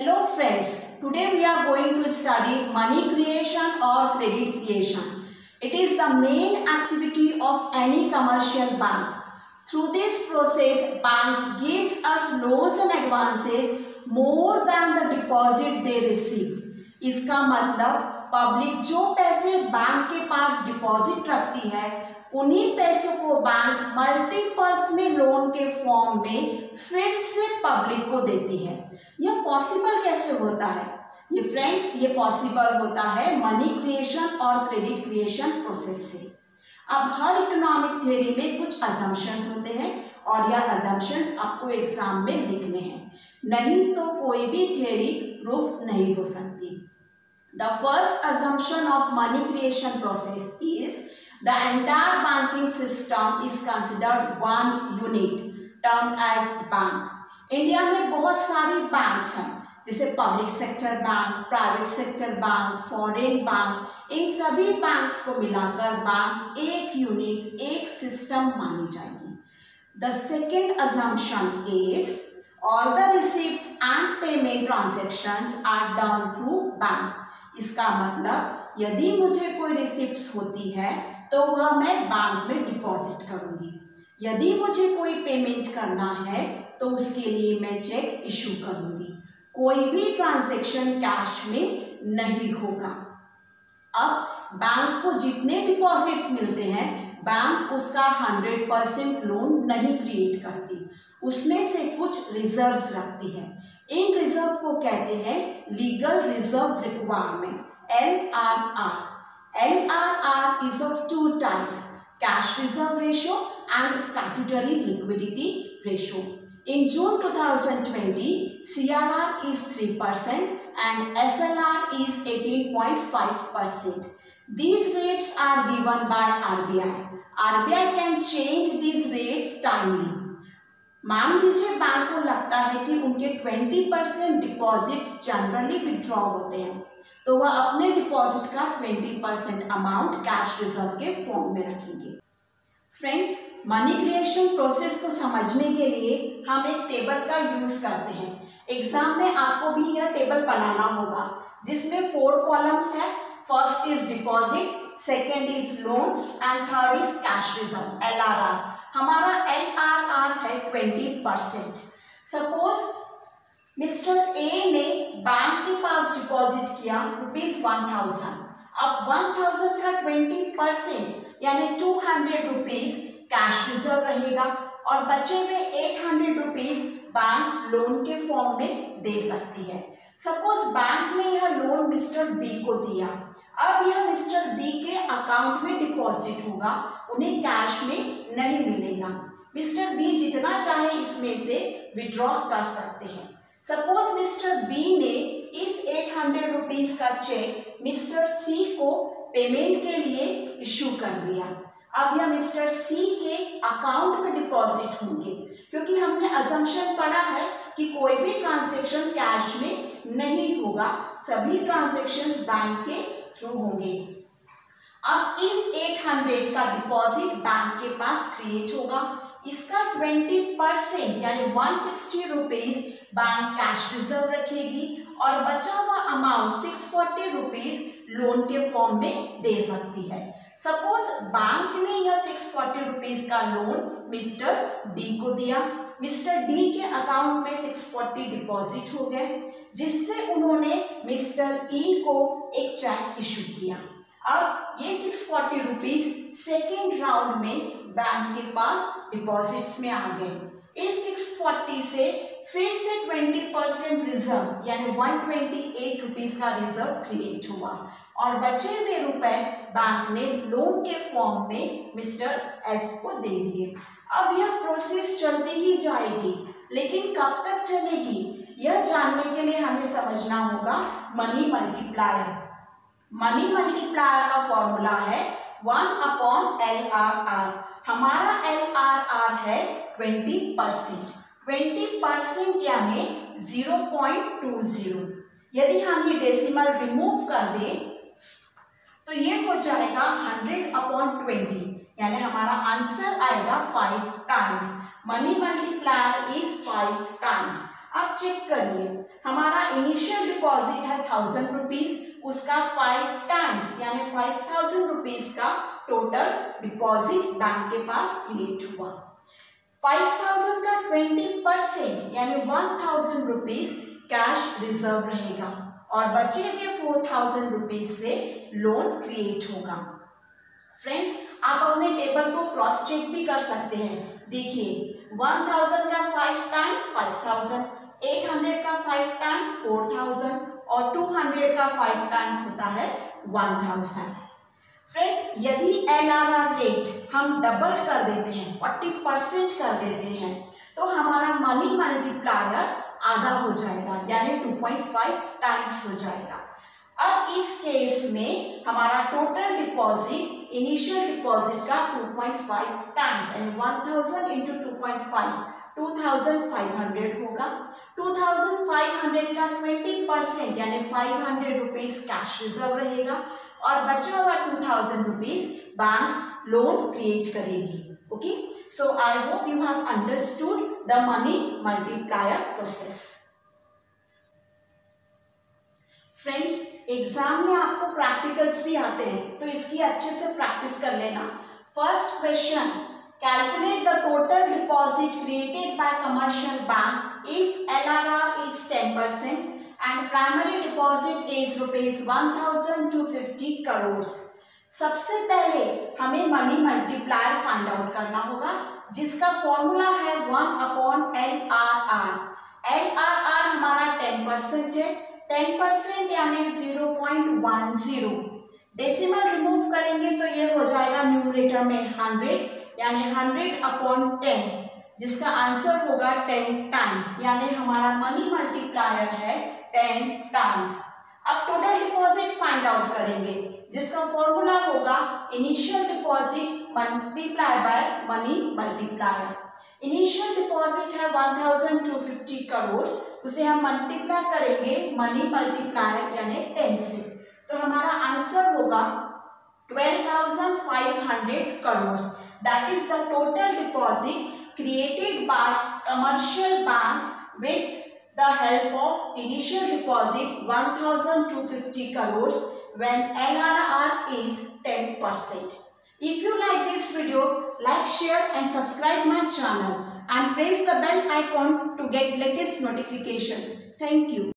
Hello friends, today we are going to study money creation or credit creation. It is the main activity of any commercial bank. Through this process, banks gives us loans and advances more than the deposit they receive. इसका मतलब public जो पैसे bank के पास deposit रखती है उन्हीं पैसों को बैंक मल्टीपल्स में लोन के फॉर्म में फिर से पब्लिक को देती है। यह पॉसिबल कैसे होता है? ये फ्रेंड्स ये पॉसिबल होता है मनी क्रिएशन और क्रेडिट क्रिएशन प्रोसेस से। अब हर इकोनॉमिक थ्योरी में कुछ अजम्पन्स होते हैं और यह अजम्पन्स आपको एग्ज़ाम में दिखने हैं। नहीं तो कोई भी थ्योरी प्रूफ नहीं हो सकती। The first assumption of money creation process is The entire banking system is considered one unit, termed as bank. India में बहुत सारी बैंक्स हैं, जैसे public sector bank private sector bank foreign bank इन सभी banks को मिलाकर बैंक एक unit एक सिस्टम मानी जाएगी the second assumption is all the receipt and payment transaction are done through bank इसका मतलब यदि मुझे कोई रिसिप्ट होती है तो वह मैं बैंक में डिपॉजिट करूँगी। यदि मुझे कोई पेमेंट करना है तो उसके लिए मैं चेक इशू करूँगी। कोई भी ट्रांजेक्शन कैश में नहीं होगा। अब बैंक को जितने डिपॉजिट्स मिलते हैं बैंक उसका हंड्रेड परसेंट लोन नहीं क्रिएट करती। उसमें से कुछ रिजर्व्स रखती है। इन रिज़र्व को कहते हैं legal reserve requirement L R R LRR is of two types, cash reserve ratio and statutory liquidity ratio. In June 2020, CRR is 3% and SLR is 18.5%. These rates are given by RBI. RBI can change these rates timely. मान लीजिए bank को लगता है कि उनके 20 percent deposits generally withdraw होते हैं तो वह अपने डिपॉजिट का twenty percent amount cash reserve के फॉर्म में रखेंगे। फ्रेंड्स मनी क्रिएशन प्रोसेस को समझने के लिए हम एक टेबल का यूज़ करते हैं। एग्ज़ाम में आपको भी यह टेबल बनाना होगा, जिसमें फोर कॉलम्स है। First is deposit second is loans and third is cash reserve L R R हमारा एल है twenty percent suppose mister A ने बैंक के पास डिपॉजिट किया रुपीज़ वन थाउज़ेंड अब वन थाउज़ेंड का ट्वेंटी परसेंट यानी two hundred rupees cash reserve रहेगा और बचे हुए eight hundred rupees bank loan के फॉर्म में दे सकती है। सपोज़ बैंक ने यह लोन मिस्टर बी को दिया। अब यह मिस्टर बी के अकाउंट में डिपॉजिट होगा, उन्हें कैश में नहीं मिलेगा। मिस्टर बी जितना चाहे इसमें से विड्रॉ कर सकते हैं। सपोज़ मिस्टर बी ने इस एट हंड्रेड रुपीज़ का चेक मिस्टर सी को पेमेंट के लिए इश्यू कर दिया। अब यह मिस्टर सी के अकाउंट में डिपॉजिट होंगे, क्योंकि हमने अजम्पन पढ़ा है कि कोई भी ट्रांजेक्शन कैश में नहीं होगा, सभी ट्रांजेक्शन बैंक के थ्रू होंगे। अब इस 800 का डिपॉजिट बैंक के पास क्रिएट होगा। इसका 20 परसेंट यानी one sixty rupees bank cash reserve रखेगी और बचा हुआ amount six forty rupees loan के फॉर्म में दे सकती है। सपोज़ बैंक ने यह सिक्स फोर्टी रुपीज़ का लोन मिस्टर डी को दिया। मिस्टर डी के अकाउंट में सिक्स फोर्टी डिपॉजिट हो गए जिससे उन्होंने मिस्टर ई e को एक चेक इशू किया। अब ये six forty rupees second round में बैंक के पास डिपॉजिट्स में आ गए। इस सिक्स फोर्टी से फिर से ट्वेंटी परसेंट रिज़र्व यानी वन ट्वेंटी एट रुपीज़ का रिज़र्व क्रिएट हुआ। और बचे हुए रुपए बैंक ने लोन के फॉर्म में मिस्टर एफ़ को दे दिए। अब यह प्रोसेस चलती ही जाएगी, लेकिन कब तक चलेगी, यह जानने के लिए हमें समझना होगा मनी मल्टीप्लायर मनी मल्टीप्लायर का फॉर्मूला है one upon L R R हमारा एल आर आर है ट्वेंटी परसेंट ट्वेंटी परसेंट यानी ज़ीरो पॉइंट टू ज़ीरो यदि हम ये डेसिमल रिमूव कर दें तो ये हो जाएगा हंड्रेड अपॉन ट्वेंटी यानी हमारा आंसर आएगा five times money multiplier is five times अब चेक करिए. हमारा इनिशियल डिपॉजिट है थाउज़ेंड रुपीज़ उसका फाइव टाइम्स यानी फाइव थाउज़ेंड रुपीज़ का टोटल डिपॉजिट बैंक के पास क्रिएट हुआ। फाइव थाउज़ेंड का ट्वेंटी परसेंट यानी one thousand rupees cash reserve रहेगा और बचे हुए फोर थाउज़ेंड रुपीज़ से लोन क्रिएट होगा। फ्रेंड्स आप अपने टेबल को क्रॉस चेक भी कर सकते हैं। देखिए वन थाउज़ेंड का five times five thousand eight hundred का फाइव टाइम्स फोर थाउज़ेंड और टू हंड्रेड का फाइव टाइम्स होता है वन थाउज़ेंड फ्रेंड्स यदि एल आर आर रेट हम डबल कर देते हैं फोर्टी परसेंट कर देते हैं तो हमारा मनी मल्टीप्लायर आधा हो जाएगा, यानी टू पॉइंट फाइव टाइम्स हो जाएगा. अब इस केस में हमारा टोटल डिपॉजिट इनिशियल डिपॉजिट का 2.5 टाइम्स यानी 1000 into two point five two thousand five hundred होगा. 2500 का 20 परसेंट यानी five hundred rupees cash reserve रहेगा और बचा हुआ two thousand rupees bank loan create करेगी। Okay so I hope you have understood the money multiplier process friends exam में आपको प्रैक्टिकल्स भी आते हैं तो इसकी अच्छे से प्रैक्टिस कर लेना। First question calculate the total deposit created by commercial bank if LRR is 10 percent and primary deposit is rupees one thousand two fifty crore सबसे पहले हमें मनी मल्टीप्लायर फाइंड आउट करना होगा, जिसका फॉर्मूला है one upon L R R L R R हमारा ten percent है ten percent यानी zero point one zero decimal remove करेंगे तो ये हो जाएगा न्यूमरेटर में हंड्रेड यानी हंड्रेड अपॉन टेन जिसका आंसर होगा टेन टाइम्स यानी हमारा मनी मल्टीप्लायर है टेन टाइम्स अब टोटल डिपॉजिट फाइंड आउट करेंगे, जिसका फॉर्मूला होगा initial deposit multiply by money multiplier initial deposit है one thousand two fifty crore उसे हम मल्टीप्लाई करेंगे मनी मल्टीप्लायर यानी टेन से. तो हमारा आंसर होगा twelve thousand five hundred crore that is the total deposit created by commercial bank with the help of initial deposit 1250 crores when LRR is 10%. If you like this video, like, share and subscribe my channel and press the bell icon to get latest notifications. Thank you.